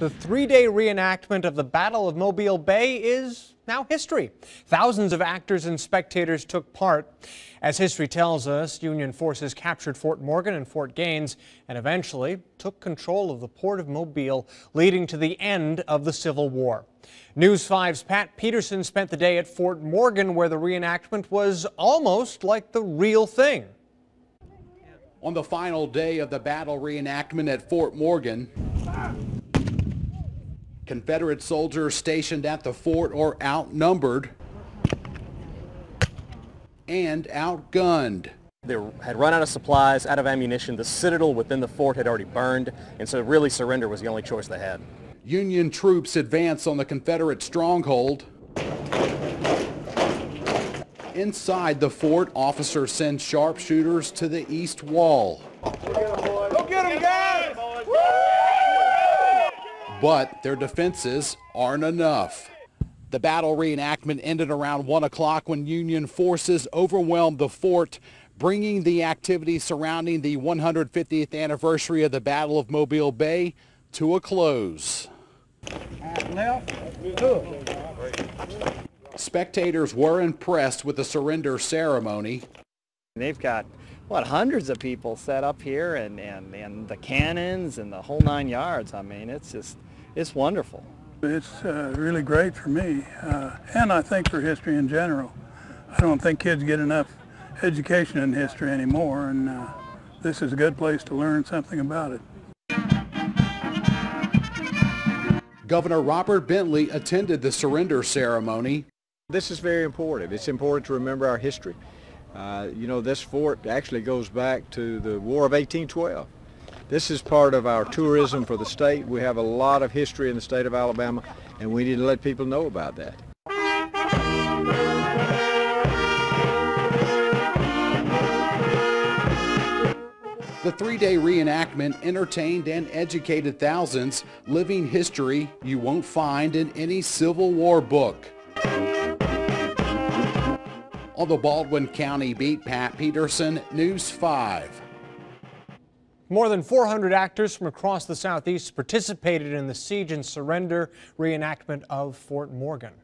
The three-day reenactment of the Battle of Mobile Bay is now history. Thousands of actors and spectators took part. As history tells us, Union forces captured Fort Morgan and Fort Gaines and eventually took control of the port of Mobile, leading to the end of the Civil War. News 5's Pat Peterson spent the day at Fort Morgan where the reenactment was almost like the real thing. On the final day of the battle reenactment at Fort Morgan, Confederate soldiers stationed at the fort are outnumbered and outgunned. They had run out of supplies, out of ammunition. The citadel within the fort had already burned, and so really surrender was the only choice they had. Union troops advance on the Confederate stronghold. Inside the fort, officers send sharpshooters to the east wall. But their defenses aren't enough. The battle reenactment ended around 1 o'clock when Union forces overwhelmed the fort, bringing the activity surrounding the 150th anniversary of the Battle of Mobile Bay to a close. Spectators were impressed with the surrender ceremony. They've got, what, hundreds of people set up here and, and, and the cannons and the whole nine yards. I mean, it's just, it's wonderful. It's uh, really great for me, uh, and I think for history in general. I don't think kids get enough education in history anymore, and uh, this is a good place to learn something about it. Governor Robert Bentley attended the surrender ceremony. This is very important. It's important to remember our history. Uh, you know, this fort actually goes back to the War of 1812. This is part of our tourism for the state. We have a lot of history in the state of Alabama, and we need to let people know about that. The three-day reenactment entertained and educated thousands, living history you won't find in any Civil War book. The Baldwin County beat, Pat Peterson, News 5. More than 400 actors from across the Southeast participated in the siege and surrender reenactment of Fort Morgan.